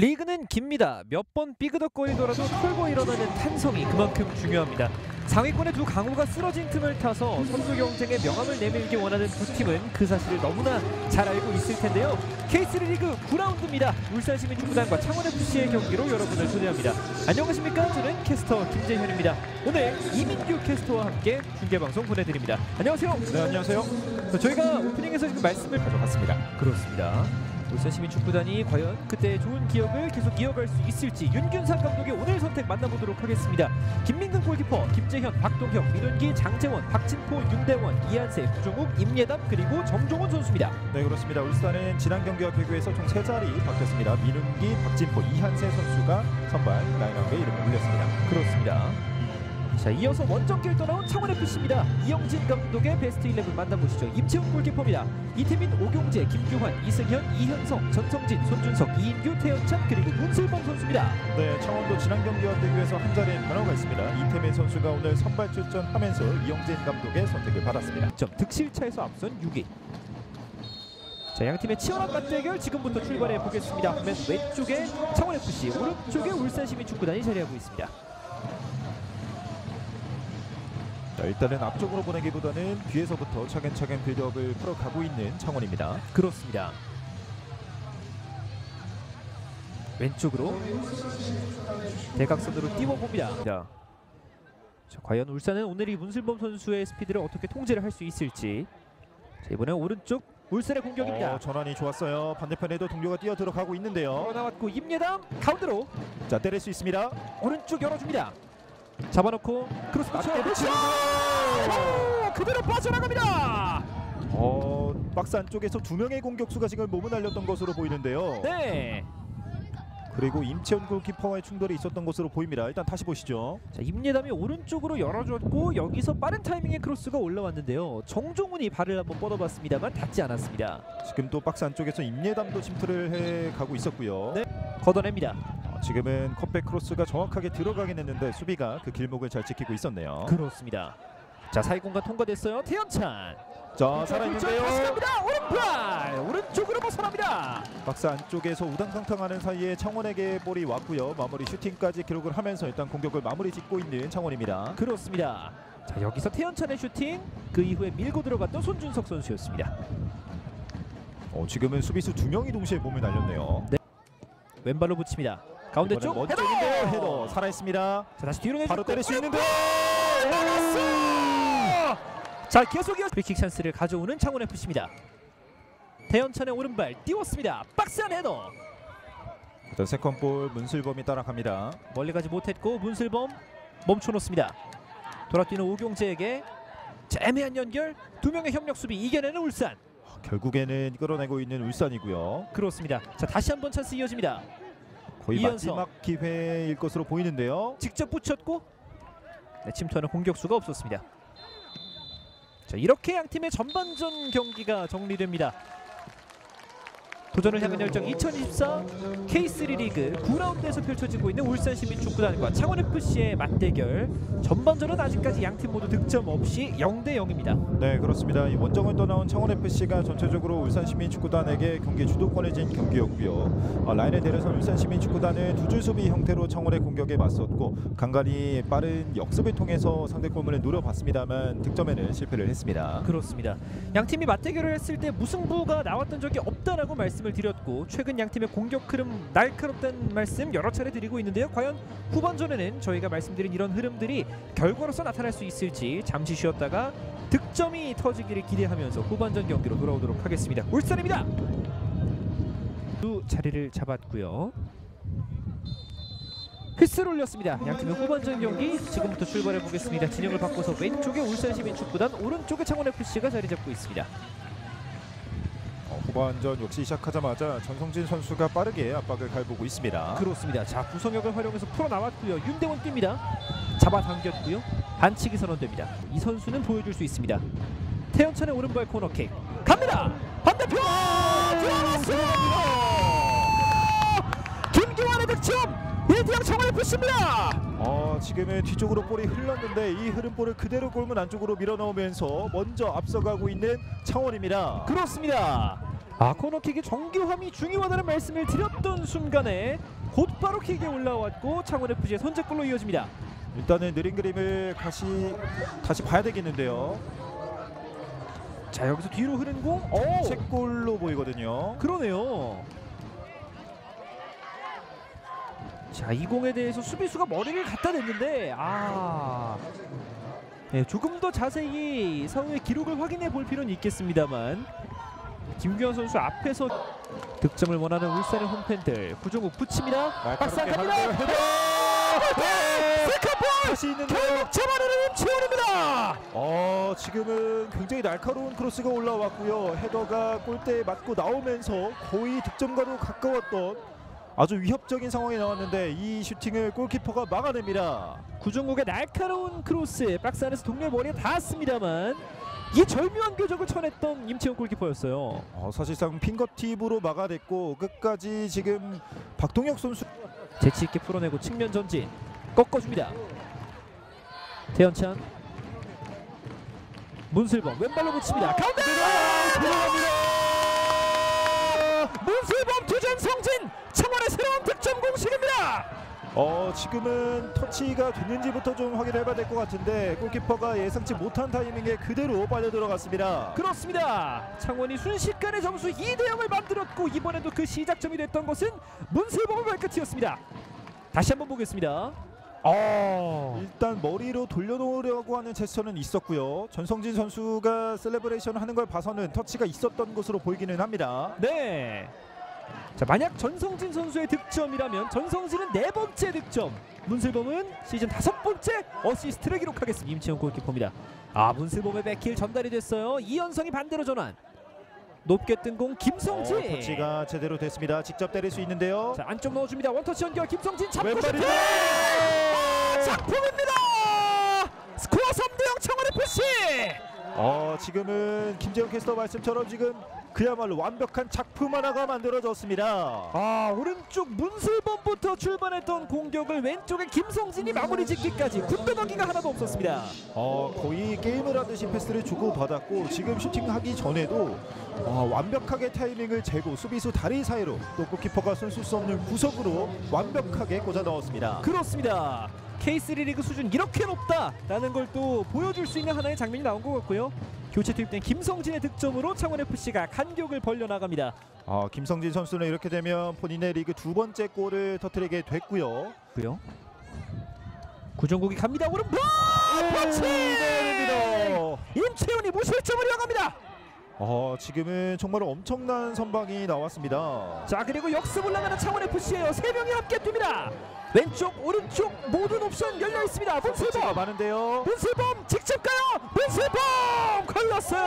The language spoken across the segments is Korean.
리그는 깁니다. 몇 번 삐그덕거리더라도 털고 일어나는 탄성이 그만큼 중요합니다. 상위권의 두 강호가 쓰러진 틈을 타서 선수 경쟁에 명함을 내밀기 원하는 두 팀은 그 사실을 너무나 잘 알고 있을 텐데요. K3 리그 9라운드입니다. 울산시민축구단과 창원FC의 경기로 여러분을 초대합니다. 안녕하십니까? 저는 캐스터 김재현입니다. 오늘 이민규 캐스터와 함께 중계방송 보내드립니다. 안녕하세요. 네 안녕하세요. 저희가 오프닝에서 지금 말씀을 가져갔습니다. 그렇습니다. 울산 시민 축구단이 과연 그때 좋은 기억을 계속 이어갈 수 있을지 윤균상 감독의 오늘 선택 만나보도록 하겠습니다. 김민근 골키퍼, 김재현, 박동혁, 민원기, 장재원, 박진포, 윤대원, 이한세, 구종욱, 임예담 그리고 정종훈 선수입니다. 네 그렇습니다. 울산은 지난 경기와 비교해서 총 세 자리 바뀌었습니다. 민은기, 박진포, 이한세 선수가 선발 라인업에 이름을 올렸습니다. 그렇습니다. 자 이어서 원정길 떠나온 창원FC입니다. 이영진 감독의 베스트 11 만나보시죠. 임채훈 골키퍼입니다. 이태민, 오경재, 김규환, 이승현, 이현성, 전성진, 손준석, 이인규, 태연찬 그리고 문슬범 선수입니다. 네 창원도 지난 경기와 비교해서 한 자리에 변화가 있습니다. 이태민 선수가 오늘 선발 출전하면서 이영진 감독의 선택을 받았습니다. 점 득실차에서 앞선 6위. 자, 양 팀의 치열한 맞대결 지금부터 출발해 보겠습니다. 맨 왼쪽에 창원 FC, 오른쪽에 울산시민축구단이 자리하고 있습니다. 자, 일단은 앞쪽으로 보내기보다는 뒤에서부터 차근차근 빌드업을 풀어가고 있는 창원입니다. 그렇습니다. 왼쪽으로 대각선으로 띄워봅니다. 자, 과연 울산은 오늘 이 문슬범 선수의 스피드를 어떻게 통제를 할 수 있을지. 자, 이번에 오른쪽 울산의 공격입니다. 어, 전환이 좋았어요. 반대편에도 동료가 뛰어 들어가고 있는데요. 나왔고 임예담 가운데로 자 때릴 수 있습니다. 오른쪽 열어줍니다. 잡아놓고 크로스 그렇죠! 붙이는 오, 그대로 빠져나갑니다. 어, 박스 안쪽에서 두 명의 공격수가 지금 몸을 날렸던 것으로 보이는데요. 네. 그리고 임채훈 골키퍼와의 충돌이 있었던 것으로 보입니다. 일단 다시 보시죠. 자, 임예담이 오른쪽으로 열어줬고 여기서 빠른 타이밍에 크로스가 올라왔는데요. 정종훈이 발을 한번 뻗어봤습니다만 닿지 않았습니다. 지금 또 박스 안쪽에서 임예담도 침투를 해 가고 있었고요. 네. 걷어냅니다. 어, 지금은 cutback 크로스가 정확하게 들어가긴 했는데 수비가 그 길목을 잘 지키고 있었네요. 그렇습니다. 자 사이 공간 통과됐어요. 태연찬. 자 살아있는데요. 갑니다. 오른발 오른쪽으로 벗어납니다. 박스 안쪽에서 우당탕탕하는 사이에 창원에게 볼이 왔고요. 마무리 슈팅까지 기록을 하면서 일단 공격을 마무리 짓고 있는 창원입니다. 그렇습니다. 자 여기서 태연찬의 슈팅 그 이후에 밀고 들어갔던 손준석 선수였습니다. 어, 지금은 수비수 두 명이 동시에 몸을 날렸네요. 왼발로 붙입니다. 가운데 쪽 헤더! 멋진데요. 헤더 살아있습니다. 자 다시 뒤로 바로 때릴 수 있는데! 자 계속 이어 프리킥 찬스를 가져오는 창원 FC입니다. 태연찬의 오른발 띄웠습니다. 박스 안 헤더 일단 second ball 문슬범이 따라갑니다. 멀리 가지 못했고 문슬범 멈춰놓습니다. 돌아뛰는 오경재에게 자, 애매한 연결 두 명의 협력 수비 이겨내는 울산 결국에는 끌어내고 있는 울산이고요. 그렇습니다. 자 다시 한번 찬스 이어집니다. 거의 이연성. 마지막 기회일 것으로 보이는데요. 직접 붙였고 네, 침투하는 공격수가 없었습니다. 자 이렇게 양 팀의 전반전 경기가 정리됩니다. 도전을 향한 열정 2024 K3 리그 9라운드에서 펼쳐지고 있는 울산시민축구단과 창원FC의 맞대결 전반전은 아직까지 양 팀 모두 득점 없이 0대 0입니다. 네 그렇습니다. 이 원정을 떠나온 창원 FC가 전체적으로 울산 시민축구단에게 경기 주도권을 쥔 경기였고요. 어, 라인에 내려선 울산 시민축구단은 두 줄 수비 형태로 창원의 공격에 맞섰고 간간히 빠른 역습을 통해서 상대 골문을 노려봤습니다만 득점에는 실패를 했습니다. 그렇습니다. 양 팀이 맞대결을 했을 때 무승부가 나왔던 적이 없다라고 말씀 을 드렸고 최근 양 팀의 공격 흐름 날카롭다는 말씀 여러 차례 드리고 있는데요. 과연 후반전에는 저희가 말씀드린 이런 흐름들이 결과로서 나타날 수 있을지 잠시 쉬었다가 득점이 터지기를 기대하면서 후반전 경기로 돌아오도록 하겠습니다. 울산입니다. 두 자리를 잡았고요. 휘스를 올렸습니다. 양 팀의 후반전 경기 지금부터 출발해 보겠습니다. 진영을 바꿔서 왼쪽에 울산 시민축구단, 오른쪽에 창원FC가 자리 잡고 있습니다. 어, 후반전 역시 시작하자마자 전성진 선수가 빠르게 압박을 갈보고 있습니다. 그렇습니다. 자 구성력을 활용해서 풀어 나왔고요. 윤대원 뜁니다. 잡아당겼고요. 반칙이 선언됩니다. 이 선수는 보여줄 수 있습니다. 태연찬의 오른발 코너킥 갑니다. 반대편 들어갔어요. 김기환의 득점. 1대0 청원 FC입니다. 어, 지금은 뒤쪽으로 볼이 흘렀는데 이 흐름 볼을 그대로 골문 안쪽으로 밀어넣으면서 먼저 앞서가고 있는 창원입니다. 그렇습니다. 아 코너킥의 정교함이 중요하다는 말씀을 드렸던 순간에 곧바로 킥에 올라왔고 창원 FC의 선제골로 이어집니다. 일단은 느린 그림을 다시 다시 봐야 되겠는데요. 자 여기서 뒤로 흐른 공. 오 채골로 보이거든요. 그러네요. 자, 이 공에 대해서 수비수가 머리를 갖다 댔는데 아. 네, 조금 더 자세히 사후의 기록을 확인해 볼 필요는 있겠습니다만 김규현 선수 앞에서 득점을 원하는 울산의 홈팬들 구종욱 붙입니다. 박스 안 갑니다. second ball 다시 있는데요. 결국 잡아내는 임채원입니다. 어, 지금은 굉장히 날카로운 크로스가 올라왔고요. 헤더가 골대에 맞고 나오면서 거의 득점과도 가까웠던 아주 위협적인 상황이 나왔는데 이 슈팅을 골키퍼가 막아냅니다. 구종욱의 날카로운 크로스 박스 안에서 동료 머리에 닿았습니다만 이 절묘한 궤적을 쳐냈던 임채원 골키퍼였어요. 어, 사실상 핑거팁으로 막아냈고 끝까지 지금 박동혁 선수 재치 있게 풀어내고 측면 전진 꺾어줍니다. 태연찬 문슬범 왼발로 붙입니다. 가운데 들어갑니다. 문슬범 두점 성진 청원의 새로운 득점 공식입니다. 어, 지금은 터치가 됐는지부터 좀 확인해 봐야 될 것 같은데 골키퍼가 예상치 못한 타이밍에 그대로 빨려 들어갔습니다. 그렇습니다. 창원이 순식간에 점수 2대 0을 만들었고 이번에도 그 시작점이 됐던 것은 문슬범의 발끝이었습니다. 다시 한번 보겠습니다. 어. 일단 머리로 돌려놓으려고 하는 제스처는 있었고요. 전성진 선수가 celebration 하는 걸 봐서는 터치가 있었던 것으로 보이기는 합니다. 네. 자 만약 전성진 선수의 득점이라면 전성진은 네 번째 득점, 문슬범은 시즌 다섯 번째 어시스트를 기록하겠습니다. 임채영 골키퍼입니다. 아 문슬범의 backheel 전달이 됐어요. 이현성이 반대로 전환. 높게 뜬 공 김성진. 어, 터치가 제대로 됐습니다. 직접 때릴 수 있는데요. 자 안쪽 넣어줍니다. 원터치 연결 김성진 잡고 슈팅! 아, 작품입니다. 스코어 3대0 창원 FC. 어, 지금은 김재현 캐스터 말씀처럼 지금 그야말로 완벽한 작품 하나가 만들어졌습니다. 아 오른쪽 문슬범부터 출발했던 공격을 왼쪽에 김성진이 마무리 짓기까지 군더더기가 하나도 없었습니다. 어, 거의 게임을 하듯이 패스를 주고 받았고 지금 슈팅하기 전에도 어, 완벽하게 타이밍을 재고 수비수 다리 사이로 또 골키퍼가 손쓸 수 없는 구석으로 완벽하게 꽂아 넣었습니다. 그렇습니다. K3 리그 수준 이렇게 높다라는 걸 또 보여줄 수 있는 하나의 장면이 나온 것 같고요. 교체 투입된 김성진의 득점으로 창원 FC가 간격을 벌려 나갑니다. 아, 김성진 선수는 이렇게 되면 본인의 리그 두 번째 골을 터뜨리게 됐고요. 고요. 구정국이 갑니다. 오른발 터치! 됩니다. 임채훈이 무실점을 이어갑니다. 어, 지금은 정말 엄청난 선방이 나왔습니다. 자 그리고 역습을 나가는 창원 FC예요. 세 명이 함께 뜁니다. 왼쪽 오른쪽 모든 옵션 열려 있습니다. 문슬범 많은데요. 문슬범 직접 가요. 문슬범 걸렸어요.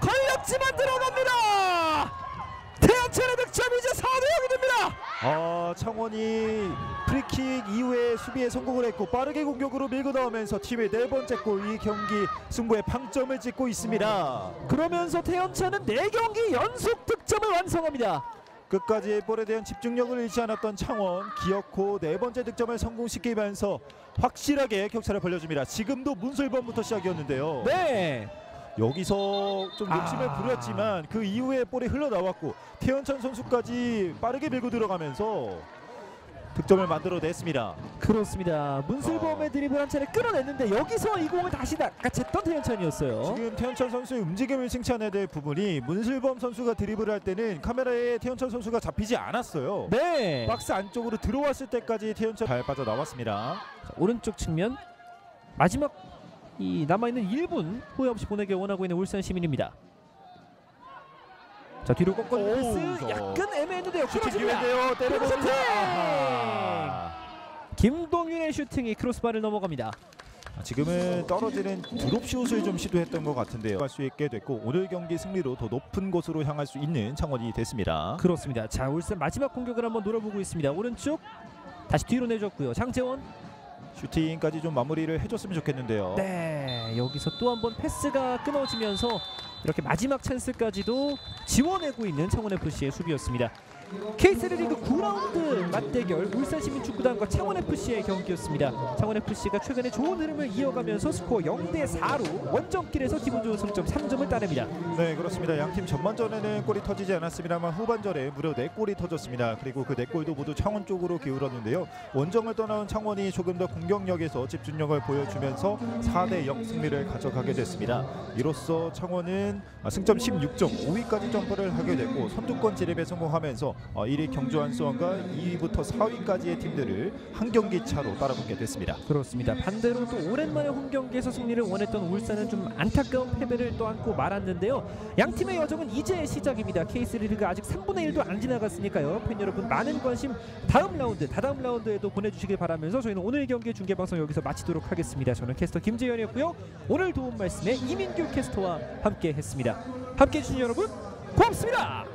걸렸지만 들어갑니다. 태양천의 득점 이제 4대 0이 아, 창원이 프리킥 이후에 수비에 성공을 했고 빠르게 공격으로 밀고 나오면서 팀의 네 번째 골이 경기 승부에 방점을 찍고 있습니다. 그러면서 태연찬은 4경기 연속 득점을 완성합니다. 끝까지 볼에 대한 집중력을 잃지 않았던 창원 기어코 네 번째 득점을 성공시키면서 확실하게 격차를 벌려줍니다. 지금도 문슬범부터 시작이었는데요. 네. 여기서 좀 욕심을 아. 부렸지만 그 이후에 볼이 흘러나왔고 태연찬 선수까지 빠르게 밀고 들어가면서 득점을 만들어냈습니다. 그렇습니다. 문슬범의 드리블 한 차례 끌어냈는데 여기서 이 공을 다시 낚아챘던 태연찬이었어요. 지금 태연철 선수의 움직임을 칭찬해야 될 부분이 문슬범 선수가 드리블을 할 때는 카메라에 태연철 선수가 잡히지 않았어요. 네. 박스 안쪽으로 들어왔을 때까지 태연철 잘 빠져나왔습니다. 자, 오른쪽 측면 마지막 이 남아 있는 1분 후회 없이 보내기 원하고 있는 울산 시민입니다. 자 뒤로 오우, 패스 저. 약간 애매했는데요. 슈팅 크로스입니다. 기회인데요. 때려보는 슈팅! 아하. 김동윤의 슈팅이 크로스바를 넘어갑니다. 아, 지금은 떨어지는 drop shot을 좀 시도했던 것 같은데요. 할 수 있게 됐고 오늘 경기 승리로 더 높은 곳으로 향할 수 있는 창원이 됐습니다. 그렇습니다. 자 울산 마지막 공격을 한번 노려보고 있습니다. 오른쪽 다시 뒤로 내줬고요. 장재원. 슈팅까지 좀 마무리를 해줬으면 좋겠는데요. 네 여기서 또 한 번 패스가 끊어지면서 이렇게 마지막 찬스까지도 지원하고 있는 창원 FC의 수비였습니다. K세리 리그 9라운드 맞대결 울산시민축구단과 창원FC의 경기였습니다. 창원FC가 최근에 좋은 흐름을 이어가면서 스코어 0대 4로 원정길에서 기분 좋은 승점 3점을 따냅니다. 네 그렇습니다. 양팀 전반전에는 골이 터지지 않았습니다만 후반전에 무려 4골이 터졌습니다. 그리고 그 4골도 모두 창원 쪽으로 기울었는데요. 원정을 떠나온 창원이 조금 더 공격력에서 집중력을 보여주면서 4대 0 승리를 가져가게 됐습니다. 이로써 창원은 아, 승점 16점 5위까지 점프를 하게 됐고 선두권 진입에 성공하면서 1위 경주한 수원과 2위부터 4위까지의 팀들을 한 경기 차로 따라붙게 됐습니다. 그렇습니다. 반대로 또 오랜만에 홈 경기에서 승리를 원했던 울산은 좀 안타까운 패배를 또 안고 말았는데요. 양 팀의 여정은 이제 시작입니다. K3리그 아직 3분의 1도 안 지나갔으니까요. 팬 여러분 많은 관심 다음 라운드, 다다음 라운드에도 보내주시길 바라면서 저희는 오늘 경기 중계 방송 여기서 마치도록 하겠습니다. 저는 캐스터 김재현이었고요. 오늘 도움 말씀에 이민규 캐스터와 함께했습니다. 함께해 주신 여러분 고맙습니다.